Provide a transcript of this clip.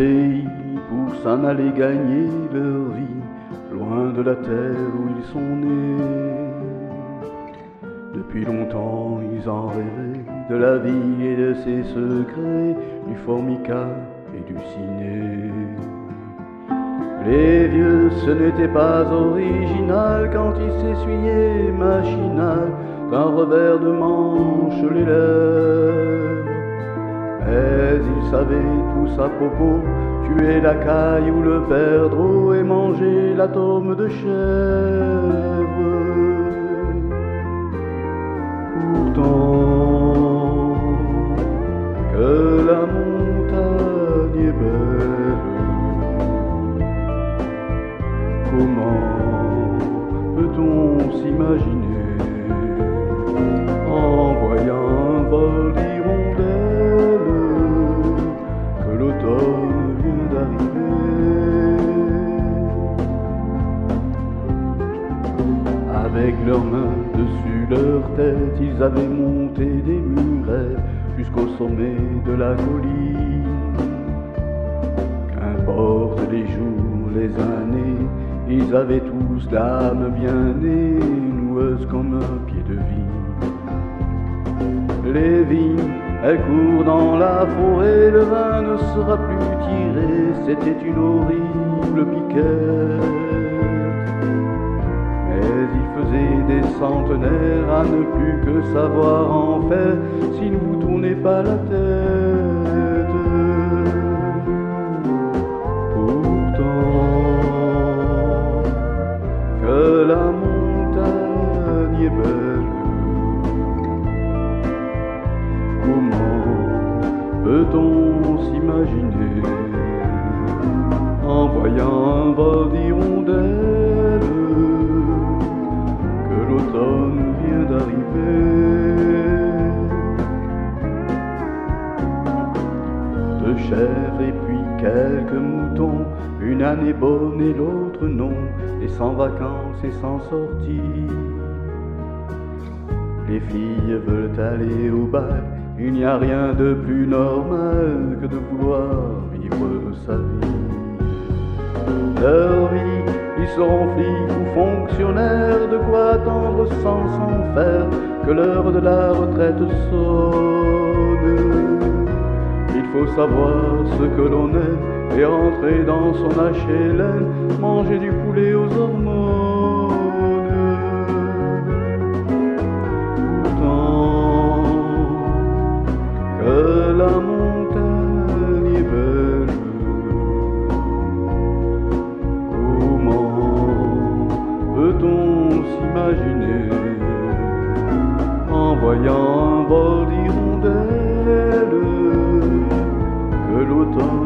pays pour s'en aller gagner leur vie, loin de la terre où ils sont nés. Depuis longtemps, ils en rêvaient de la vie et de ses secrets, du formica et du ciné. Les vieux, ce n'était pas original quand ils s'essuyaient machinal d'un revers de manche les lèvres. Savaient tous à propos tuer la caille ou le perdreau et manger l'atome de chèvre. Pourtant, que la montagne est belle, comment peut-on s'imaginer dessus leur tête, ils avaient monté des murets jusqu'au sommet de la colline. Qu'importe les jours, les années, ils avaient tous l'âme bien née, noueuse comme un pied de vigne. Les vignes, elles courent dans la forêt, le vin ne sera plus tiré, c'était une horrible piquette. À ne plus que savoir en faire s'il ne vous tournez pas la tête. Pourtant, que la montagne est belle. Comment peut-on s'imaginer et puis quelques moutons, une année bonne et l'autre non, et sans vacances et sans sortie. Les filles veulent aller au bal, il n'y a rien de plus normal que de vouloir vivre sa vie. Leur vie, ils seront flics ou fonctionnaires, de quoi attendre sans s'en faire que l'heure de la retraite sonne. Faut savoir ce que l'on est et rentrer dans son HLM, manger du poulet aux hormones. Pourtant, que la montagne est belle. Comment peut-on s'imaginer en voyant un vol todo.